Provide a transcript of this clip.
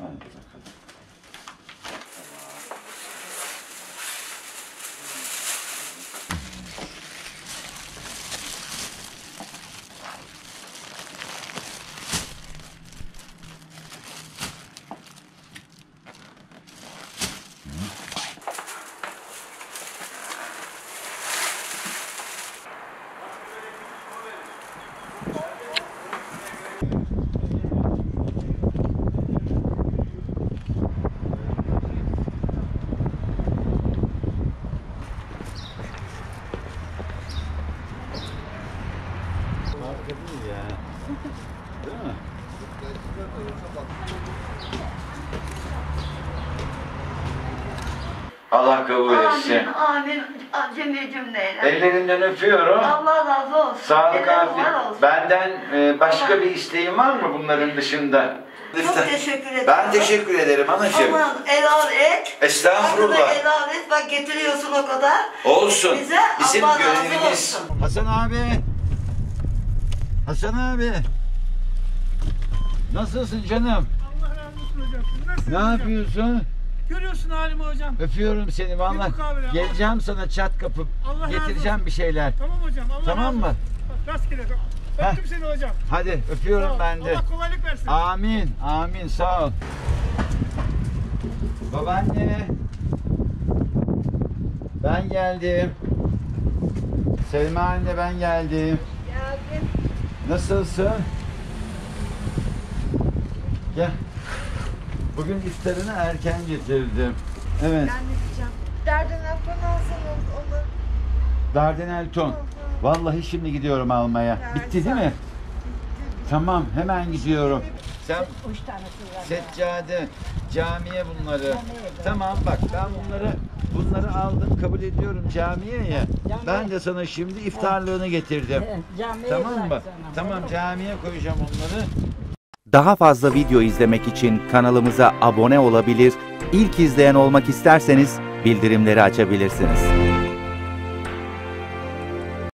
Aye. Değil mi? Allah kabul etsin. Amin, amin. Cümle cümleyle. Ellerinden öpüyorum. Allah razı olsun. Sağlık afiyet. Benden e, başka Allah- bir isteğin var mı bunların dışında? Çok teşekkür ederim. Ben teşekkür ederim anacığım. Aman helal et. Estağfurullah. Helal et. Bak getiriyorsun o kadar. Olsun. Bize Bizim Allah razı olsun. Hasan abi. Hasan abi. Nasılsın canım? Allah razı olsun hocam. Siz nasılsınız Ne hocam? yapıyorsun? Görüyorsun halimi hocam. Öpüyorum seni valla. Bir mukabele, Allah- Geleceğim sana çat kapı. Allah razı Getireceğim olsun. bir şeyler. Tamam hocam. Allah Tamam razı mı? olsun. Bak, Rastgele. Öptüm seni hocam. Hadi Sağ öpüyorum ol. ben de. Allah kolaylık versin. Amin. Amin. Sağ ol. Babaanne. Ben geldim. Selma anne ben. Geldim. Nasılsın? Gel. Bugün iftarını erken getirdim. Evet. Ben ne diyeceğim? Derdin lafını alsanız onu. Dardanel ton. Vallahi şimdi gidiyorum almaya. Bitti değil mi? Tamam hemen gidiyorum. Sen seccade, camiye bunları. Tamam bak ben bunları bunları aldım kabul ediyorum camiye ya. Ben de sana şimdi iftarlığını getirdim. Tamam mı? Tamam camiye koyacağım onları. Daha fazla video izlemek için kanalımıza abone olabilir, ilk izleyen olmak isterseniz bildirimleri açabilirsiniz.